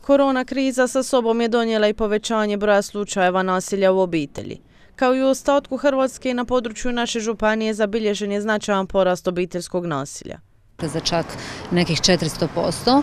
Korona kriza sa sobom je donijela i povećanje broja slučajeva nasilja u obitelji. Kao i u ostatku Hrvatske na području naše županije zabilježen je značajan porast obiteljskog nasilja za čak nekih 400%.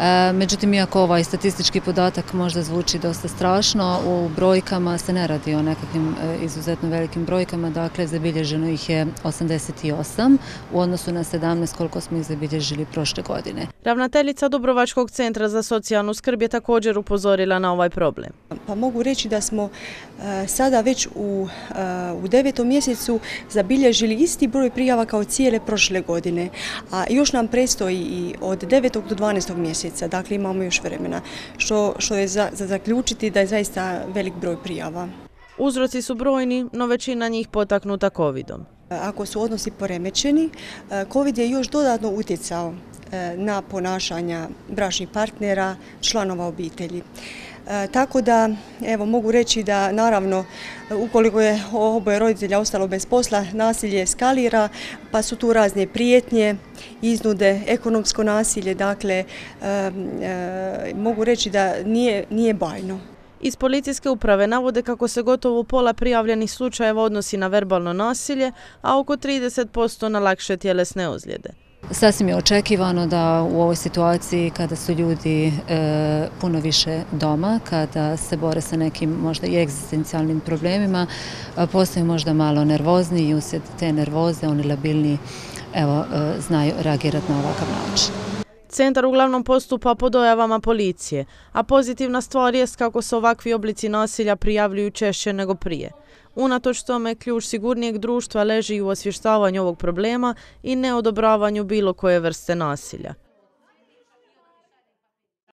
E, međutim, iako ovaj statistički podatak možda zvuči dosta strašno, u brojkama se ne radi o nekakvim e, izuzetno velikim brojkama, dakle zabilježeno ih je 88 u odnosu na 17 koliko smo ih zabilježili prošle godine. Ravnateljica Dubrovačkog centra za socijalnu skrb je također upozorila na ovaj problem. Pa mogu reći da smo e, sada već u, u devetom mjesecu zabilježili isti broj prijava kao cijele prošle godine, a još nam prestoji i od 9. do 12. mjeseca, dakle imamo još vremena, što, što je za, za zaključiti da je zaista velik broj prijava. Uzroci su brojni, no većina njih potaknuta covidom. Ako su odnosi poremećeni, covid je još dodatno utjecao e, na ponašanja bračnih partnera, članova obitelji. E, tako da, evo, mogu reći da naravno, ukoliko je oboje roditelja ostalo bez posla, nasilje eskalira, pa su tu razne prijetnje, iznude, ekonomsko nasilje, dakle, e, e, mogu reći da nije, nije bajno. Iz policijske uprave navode kako se gotovo pola prijavljenih slučajeva odnosi na verbalno nasilje, a oko 30% na lakše tjelesne ozljede. Sasvim je očekivano da u ovoj situaciji kada su ljudi e, puno više doma, kada se bore sa nekim možda i egzistencijalnim problemima, postaju možda malo nervozni i uslijed te nervoze oni labilni evo, e, znaju reagirati na ovakav način. Centar uglavnom postupa po dojavama policije, a pozitivna stvar jest kako se ovakvi oblici nasilja prijavljuju češće nego prije. Unatoč tome, ključ sigurnijeg društva leži u osvještavanju ovog problema i neodobravanju bilo koje vrste nasilja.